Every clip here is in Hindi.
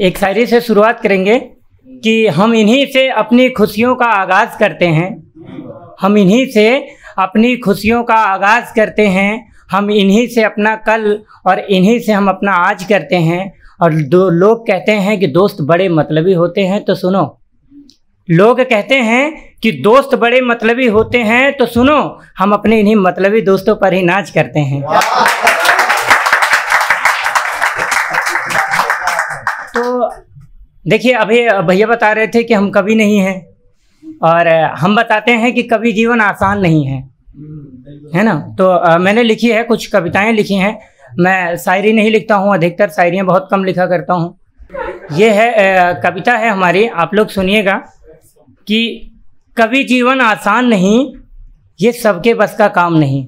एक शायरी से शुरुआत करेंगे कि हम इन्हीं से अपनी खुशियों का आगाज़ करते हैं। हम इन्हीं से अपनी खुशियों का आगाज़ करते हैं। हम इन्हीं से अपना कल और इन्हीं से हम अपना आज करते हैं। और दो लोग कहते हैं कि दोस्त बड़े मतलबी होते हैं तो सुनो। लोग कहते हैं कि दोस्त बड़े मतलबी होते हैं तो सुनो। हम अपने इन्हीं मतलबी दोस्तों पर ही नाच करते हैं। तो देखिए अभी भैया बता रहे थे कि हम कभी नहीं हैं और हम बताते हैं कि कभी जीवन आसान नहीं है। है ना? तो अ, मैंने लिखी है कुछ कविताएँ लिखी हैं। मैं शायरी नहीं लिखता हूँ अधिकतर शायरियाँ बहुत कम लिखा करता हूँ। ये है कविता है हमारी आप लोग सुनिएगा कि कभी जीवन आसान नहीं ये सबके बस का काम नहीं।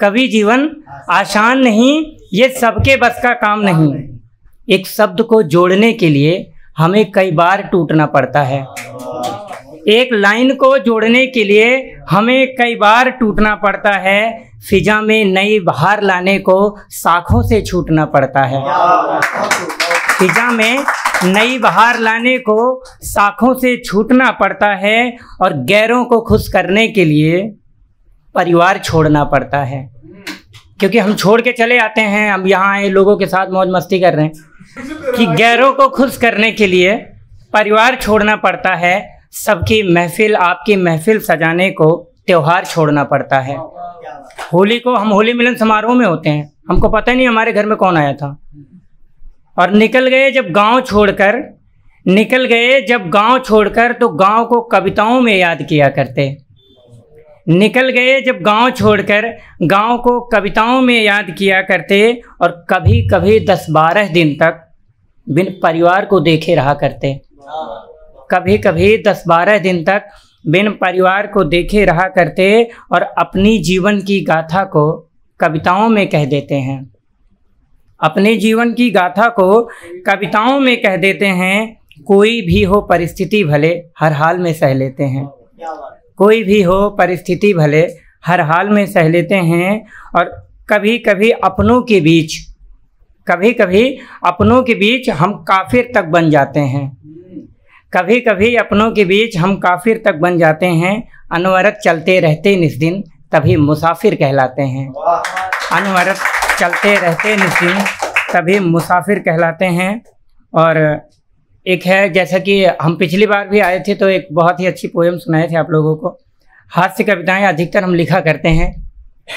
कभी जीवन आसान नहीं ये सबके बस का काम नहीं। एक शब्द को जोड़ने के लिए हमें कई बार टूटना पड़ता है। एक लाइन को जोड़ने के लिए हमें कई बार टूटना पड़ता है। फिजा में नई बहार लाने को शाखों से छूटना पड़ता है। फिजा में नई बहार लाने को शाखों से छूटना पड़ता है और गैरों को खुश करने के लिए परिवार छोड़ना पड़ता है। क्योंकि हम छोड़ के चले आते हैं, हम यहाँ आए, लोगों के साथ मौज मस्ती कर रहे हैं। कि गैरों को खुश करने के लिए परिवार छोड़ना पड़ता है सबकी महफिल आपकी महफिल सजाने को त्योहार छोड़ना पड़ता है। होली को हम होली मिलन समारोह में होते हैं। हमको पता नहीं हमारे घर में कौन आया था। और निकल गए जब गाँव छोड़कर निकल गए जब गाँव छोड़कर तो गाँव को कविताओं में याद किया करते। निकल गए जब गाँव छोड़कर, गाँव को कविताओं में याद किया करते और कभी कभी दस बारह दिन तक बिन परिवार को देखे रहा करते। कभी कभी दस बारह दिन तक बिन परिवार को देखे रहा करते और अपनी जीवन की गाथा को कविताओं में कह देते हैं। अपने जीवन की गाथा को कविताओं में कह देते हैं, कोई भी हो परिस्थिति भले हर हाल में सह लेते हैं। कोई भी हो, परिस्थिति भले, हर हाल में सह लेते हैं और कभी कभी अपनों के बीच कभी कभी अपनों के बीच हम काफिर तक बन जाते हैं। कभी कभी अपनों के बीच हम काफिर तक बन जाते हैं, अनवरत चलते रहते निस्दिन तभी मुसाफिर कहलाते हैं। अनवरत चलते रहते निस्दिन तभी मुसाफिर कहलाते हैं और एक है, जैसा कि हम पिछली बार भी आए थे तो एक बहुत ही अच्छी पोएम सुनाए थे आप लोगों को। हास्य कविताएँ अधिकतर हम लिखा करते हैं।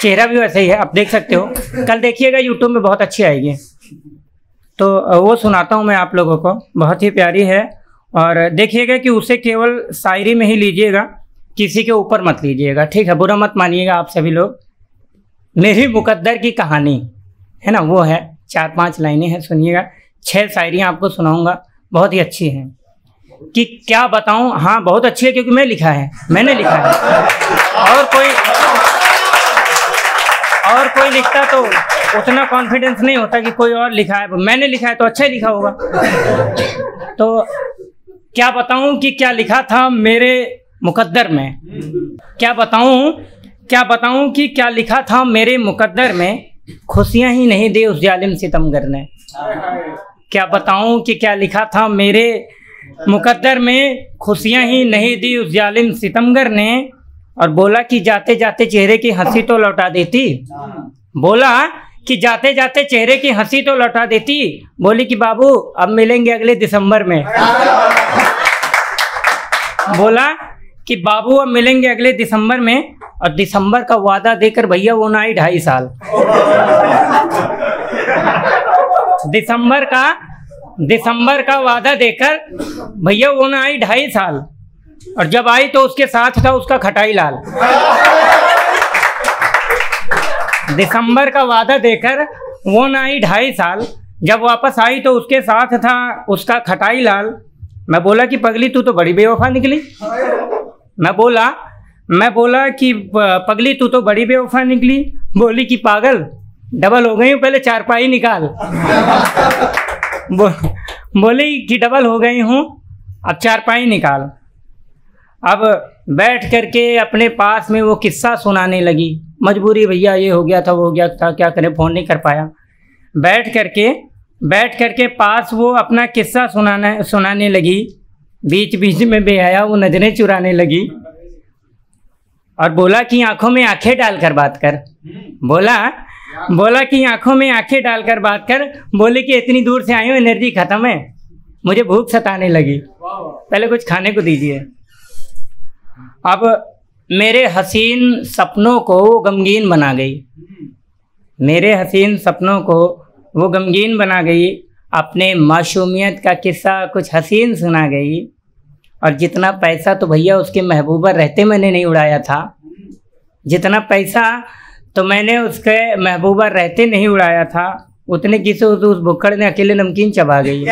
चेहरा भी वैसे ही है, आप देख सकते हो। कल देखिएगा यूट्यूब में बहुत अच्छी आएगी। तो वो सुनाता हूँ मैं आप लोगों को। बहुत ही प्यारी है। और देखिएगा कि उसे केवल शायरी में ही लीजिएगा, किसी के ऊपर मत लीजिएगा। ठीक है, बुरा मत मानिएगा आप सभी लोग। मेरी मुकद्दर की कहानी, है ना, वो है। चार पाँच लाइनें हैं, सुनिएगा। छह शायरियाँ आपको सुनाऊँगा। बहुत ही अच्छी है। कि क्या बताऊँ? हाँ बहुत अच्छी है क्योंकि मैं लिखा है। मैंने लिखा है। और कोई और कोई लिखता तो उतना कॉन्फिडेंस नहीं होता कि कोई और लिखा है। मैंने लिखा है तो अच्छा ही लिखा होगा। तो क्या बताऊँ कि क्या लिखा था मेरे मुकद्दर में? क्या बताऊँ क्या बताऊँ कि क्या लिखा था मेरे मुकद्दर में? खुशियाँ ही नहीं दी उस जालिम सितमगर ने। क्या बताऊँ कि क्या लिखा था? मेरे मुकद्दर में खुशियाँ ही नहीं दी। उस जालिम सितमगर ने और बोला कि जाते जाते चेहरे की हँसी तो लौटा देती। बोला कि जाते जाते चेहरे की हँसी तो लौटा देती। बोली कि बाबू, अब मिलेंगे अगले दिसंबर में। बोला कि बाबू, अब मिलेंगे अगले दिसंबर में। और दिसंबर का वादा देकर भैया, वो ना आई ढाई साल। दिसंबर का दिसंबर का वादा देकर, भैया, वो ना आई ढाई साल, और जब आई तो उसके साथ था उसका खटाई लाल। दिसंबर का वादा देकर, वो ना आई ढाई साल, जब वापस आई तो उसके साथ था उसका खटाई लाल। मैं बोला कि, पगली, तू तो बड़ी बेवफा निकली। मैं बोला मैं बोला कि पगली, तू तो बड़ी बेवफा निकली। बोली कि, पागल, डबल हो गई हूँ, पहले चारपाई निकाल। बो, बोली कि डबल हो गई हूँ अब चारपाई निकाल। अब बैठ करके अपने पास में वो किस्सा सुनाने लगी। मजबूरी भैया ये हो गया था वो हो गया था क्या करें फ़ोन नहीं कर पाया। बैठ करके बैठ करके पास वो अपना किस्सा सुनाना सुनाने लगी। बीच बीच में बेहया वो नज़रें चुराने लगी। और बोला कि आँखों में आँखें डालकर बात कर। बोला बोला कि आँखों में आँखें डालकर बात कर। बोले कि इतनी दूर से आई हूँ, एनर्जी खत्म है। मुझे भूख सताने लगी। पहले कुछ खाने को दीजिए। अब मेरे हसीन सपनों को वो गमगीन बना गई। मेरे हसीन सपनों को वो गमगीन बना गई। अपने मासूमियत का किस्सा कुछ हसीन सुना गई। और जितना पैसा तो भैया उसके महबूबा रहते मैंने नहीं उड़ाया था। जितना पैसा तो मैंने उसके महबूबा रहते नहीं उड़ाया था। उतने किसे उस, उस बुक्कड़ ने अकेले नमकीन चबा गई।